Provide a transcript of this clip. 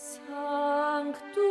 Sanctus